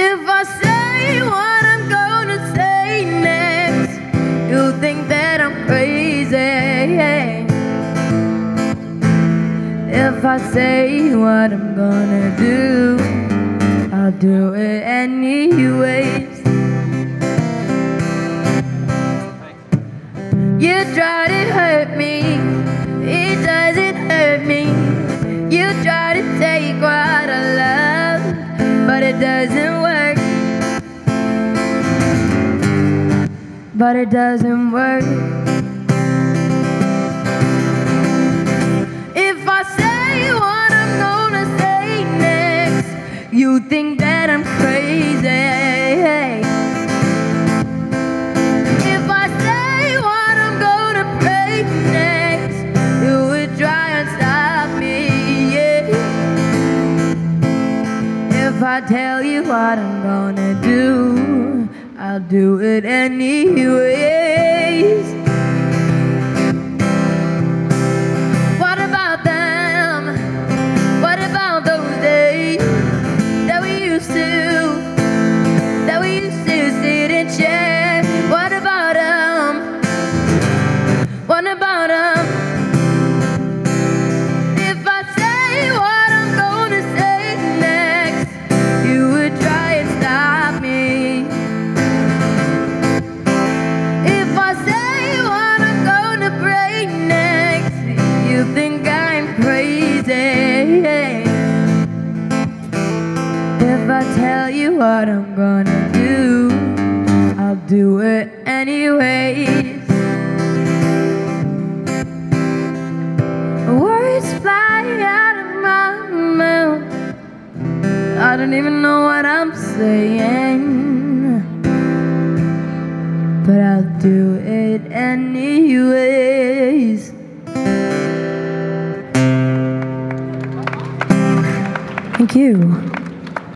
If I say what I'm gonna say next, you'll think that I'm crazy. If I say what I'm gonna do, I'll do it anyways. You try to hurt me, it doesn't hurt me. You try to take what it doesn't work. But it doesn't work. If I say what I'm gonna say next, you think that I'm crazy. I tell you what I'm gonna do, I'll do it anyways. If I tell you what I'm gonna do, I'll do it anyways. Words fly out of my mouth. I don't even know what I'm saying. But I'll do it anyways. Thank you.